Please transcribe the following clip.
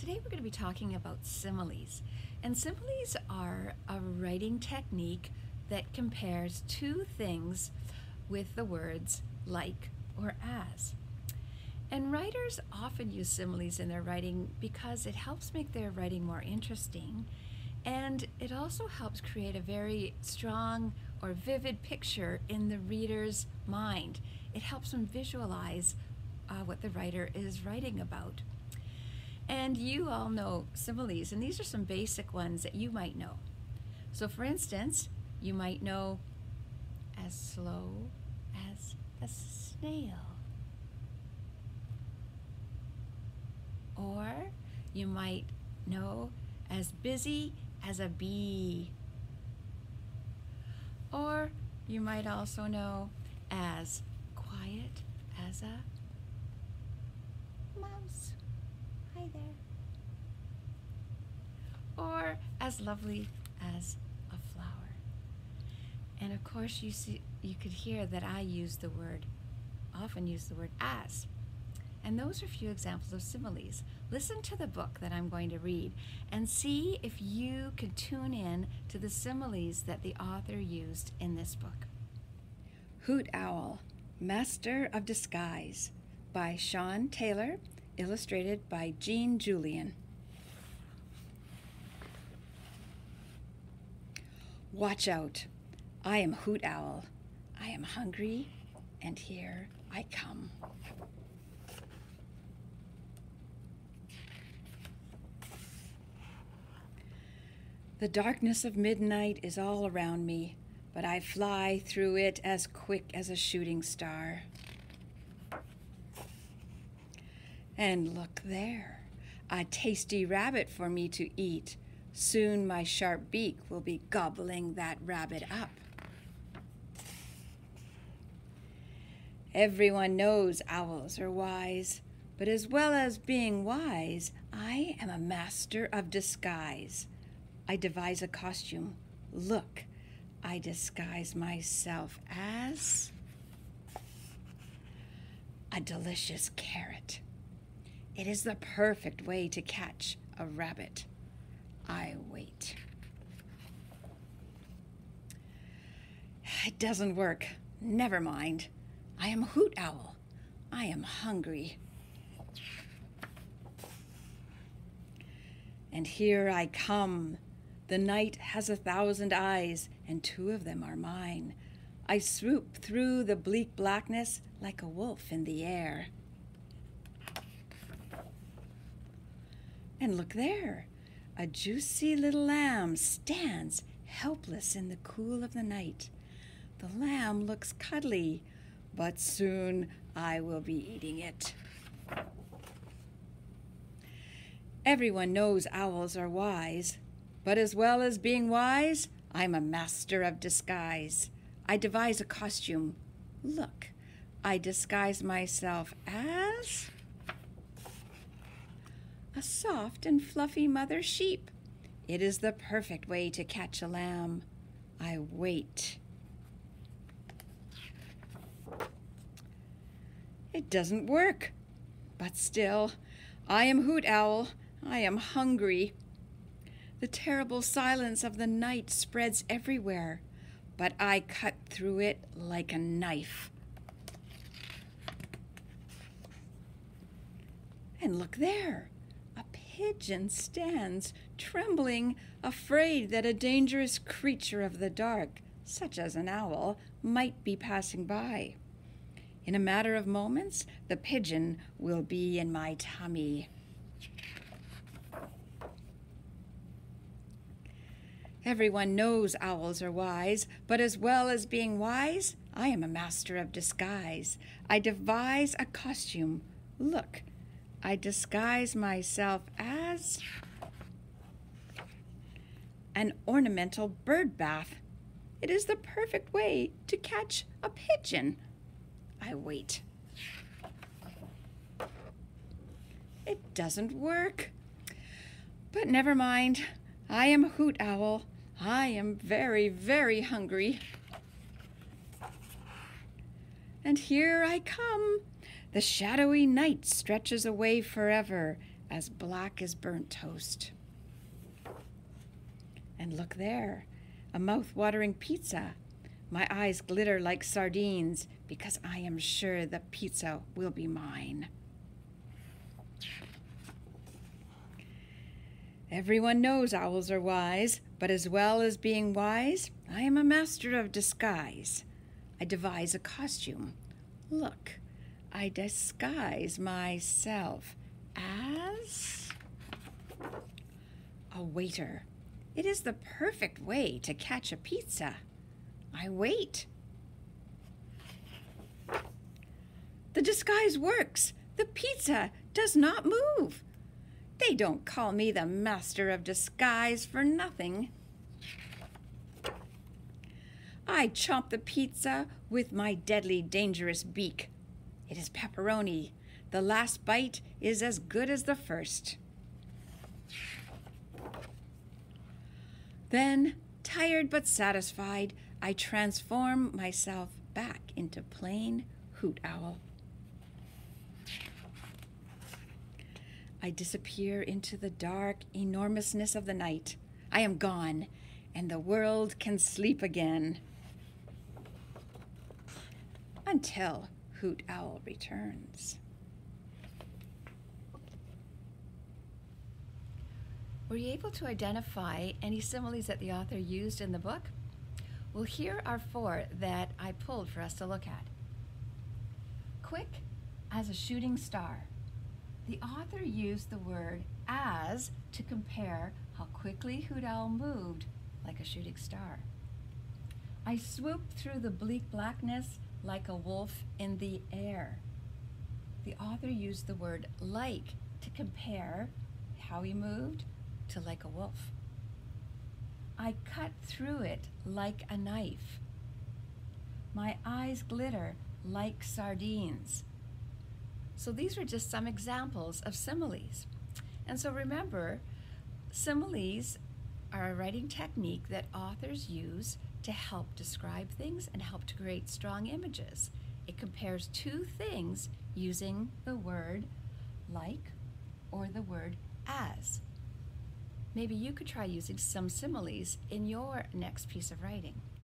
Today we're going to be talking about similes. And similes are a writing technique that compares two things with the words like or as. And writers often use similes in their writing because it helps make their writing more interesting and it also helps create a very strong or vivid picture in the reader's mind. It helps them visualize uh, what the writer is writing about. And you all know similes, and these are some basic ones that you might know. So, for instance, you might know as slow as a snail. Or you might know as busy as a bee. Or you might also know as quiet as a mouse. Hi there. Or as lovely as a flower. And of course, you see, you could hear that I use the word, often use the word as. And those are a few examples of similes. Listen to the book that I'm going to read and see if you can tune in to the similes that the author used in this book. Hoot Owl, Master of Disguise by Sean Taylor illustrated by Jean Jullien. Watch out. I am Hoot Owl. I am hungry, and here I come. The darkness of midnight is all around me, but I fly through it as quick as a shooting star. And look there, a tasty rabbit for me to eat. Soon my sharp beak will be gobbling that rabbit up. Everyone knows owls are wise, but as well as being wise, I am a master of disguise. I devise a costume. Look, I disguise myself as a delicious carrot. It is the perfect way to catch a rabbit. I wait. It doesn't work. Never mind. I am a hoot owl. I am hungry. And here I come. The night has a thousand eyes, and two of them are mine. I swoop through the bleak blackness like a wolf in the air. And look there, a juicy little lamb stands helpless in the cool of the night. The lamb looks cuddly, but soon I will be eating it. Everyone knows owls are wise, but as well as being wise, I'm a master of disguise. I devise a costume. Look, I disguise myself as a soft and fluffy mother sheep. It is the perfect way to catch a lamb. I wait. It doesn't work. But still, I am Hoot Owl. I am hungry. The terrible silence of the night spreads everywhere, but I cut through it like a knife. And look there pigeon stands, trembling, afraid that a dangerous creature of the dark, such as an owl, might be passing by. In a matter of moments, the pigeon will be in my tummy. Everyone knows owls are wise, but as well as being wise, I am a master of disguise. I devise a costume. Look, I disguise myself as an ornamental bird bath. It is the perfect way to catch a pigeon. I wait. It doesn't work. But never mind. I am a hoot owl. I am very, very hungry. And here I come. The shadowy night stretches away forever, as black as burnt toast. And look there, a mouth-watering pizza. My eyes glitter like sardines because I am sure the pizza will be mine. Everyone knows owls are wise, but as well as being wise, I am a master of disguise. I devise a costume. Look, I disguise myself as a waiter. It is the perfect way to catch a pizza. I wait. The disguise works. The pizza does not move. They don't call me the master of disguise for nothing. I chomp the pizza with my deadly dangerous beak. It is pepperoni. The last bite is as good as the first. Then, tired but satisfied, I transform myself back into plain hoot owl. I disappear into the dark enormousness of the night. I am gone, and the world can sleep again. Until Hoot Owl returns. Were you able to identify any similes that the author used in the book? Well, here are four that I pulled for us to look at. Quick as a shooting star the author used the word as to compare how quickly Hoot Owl moved like a shooting star. I swooped through the bleak blackness like a wolf in the air. The author used the word like to compare how he moved to like a wolf. I cut through it like a knife. My eyes glitter like sardines. So these are just some examples of similes. And so remember, similes are a writing technique that authors use to help describe things and help to create strong images. It compares two things using the word like or the word as. Maybe you could try using some similes in your next piece of writing.